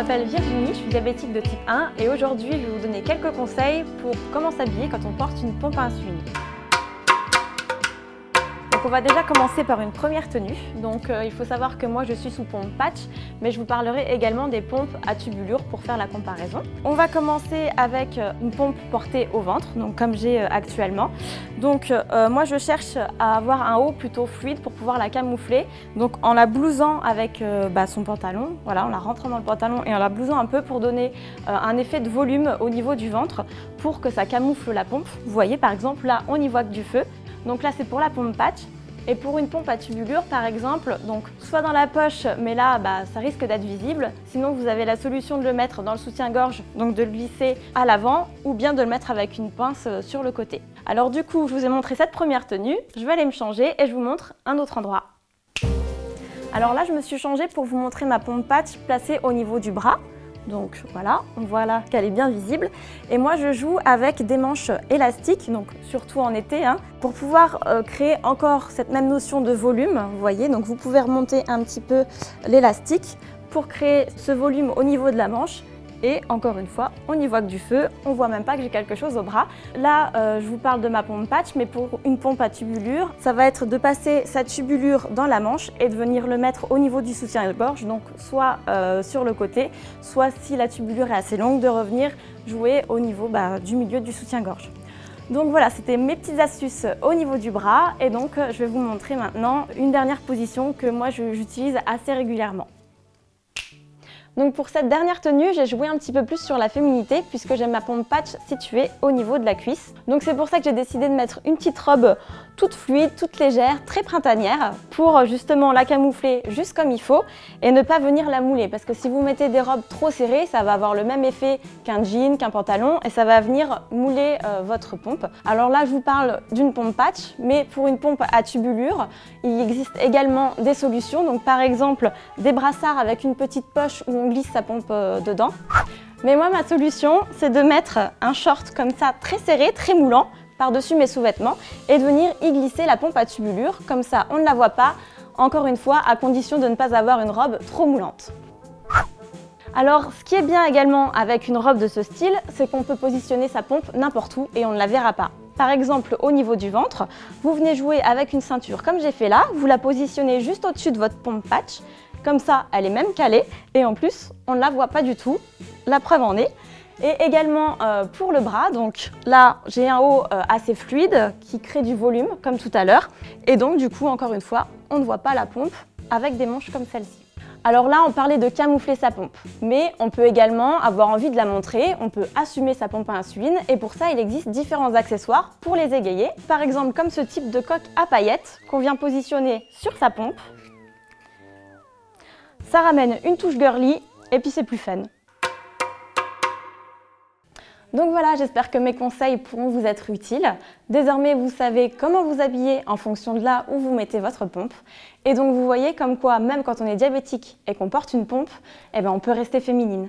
m'appelle Virginie, je suis diabétique de type 1 et aujourd'hui je vais vous donner quelques conseils pour comment s'habiller quand on porte une pompe à insuline. On va déjà commencer par une première tenue. Donc euh, il faut savoir que moi je suis sous pompe patch, mais je vous parlerai également des pompes à tubulure pour faire la comparaison. On va commencer avec euh, une pompe portée au ventre, donc comme j'ai euh, actuellement. Donc moi je cherche à avoir un haut plutôt fluide pour pouvoir la camoufler. Donc en la blousant avec bah, son pantalon, voilà, en la rentrant dans le pantalon et en la blousant un peu pour donner un effet de volume au niveau du ventre pour que ça camoufle la pompe. Vous voyez par exemple là on y voit que du feu. Donc là c'est pour la pompe patch. Et pour une pompe à tubulure, par exemple, donc soit dans la poche, mais là, bah, ça risque d'être visible. Sinon, vous avez la solution de le mettre dans le soutien-gorge, donc de le glisser à l'avant, ou bien de le mettre avec une pince euh, sur le côté. Alors du coup, je vous ai montré cette première tenue. Je vais aller me changer et je vous montre un autre endroit. Alors là, je me suis changée pour vous montrer ma pompe patch placée au niveau du bras. Donc voilà, on voit là qu'elle est bien visible. Et moi, je joue avec des manches élastiques, donc surtout en été, hein, pour pouvoir euh, créer encore cette même notion de volume. Vous voyez, donc vous pouvez remonter un petit peu l'élastique pour créer ce volume au niveau de la manche et encore une fois, on n'y voit que du feu, on voit même pas que j'ai quelque chose au bras. Là, euh, je vous parle de ma pompe patch, mais pour une pompe à tubulure, ça va être de passer sa tubulure dans la manche et de venir le mettre au niveau du soutien-gorge, donc soit euh, sur le côté, soit si la tubulure est assez longue, de revenir jouer au niveau bah, du milieu du soutien-gorge. Donc voilà, c'était mes petites astuces au niveau du bras et donc euh, je vais vous montrer maintenant une dernière position que moi j'utilise assez régulièrement. Donc pour cette dernière tenue, j'ai joué un petit peu plus sur la féminité puisque j'ai ma pompe patch située au niveau de la cuisse. Donc c'est pour ça que j'ai décidé de mettre une petite robe toute fluide, toute légère, très printanière pour justement la camoufler juste comme il faut et ne pas venir la mouler parce que si vous mettez des robes trop serrées, ça va avoir le même effet qu'un jean, qu'un pantalon et ça va venir mouler euh, votre pompe. Alors là, je vous parle d'une pompe patch, mais pour une pompe à tubulure, il existe également des solutions. Donc par exemple, des brassards avec une petite poche où glisse sa pompe euh, dedans. Mais moi, ma solution, c'est de mettre un short comme ça, très serré, très moulant, par-dessus mes sous-vêtements et de venir y glisser la pompe à tubulure. Comme ça, on ne la voit pas, encore une fois, à condition de ne pas avoir une robe trop moulante. Alors, ce qui est bien également avec une robe de ce style, c'est qu'on peut positionner sa pompe n'importe où et on ne la verra pas. Par exemple, au niveau du ventre, vous venez jouer avec une ceinture comme j'ai fait là, vous la positionnez juste au-dessus de votre pompe patch, comme ça, elle est même calée et en plus, on ne la voit pas du tout. La preuve en est. Et également euh, pour le bras, donc là j'ai un haut euh, assez fluide qui crée du volume comme tout à l'heure. Et donc du coup, encore une fois, on ne voit pas la pompe avec des manches comme celle-ci. Alors là, on parlait de camoufler sa pompe, mais on peut également avoir envie de la montrer, on peut assumer sa pompe à insuline, et pour ça, il existe différents accessoires pour les égayer. Par exemple, comme ce type de coque à paillettes qu'on vient positionner sur sa pompe. Ça ramène une touche girly, et puis c'est plus fun. Donc voilà, j'espère que mes conseils pourront vous être utiles. Désormais, vous savez comment vous habiller en fonction de là où vous mettez votre pompe. Et donc vous voyez comme quoi, même quand on est diabétique et qu'on porte une pompe, eh ben on peut rester féminine.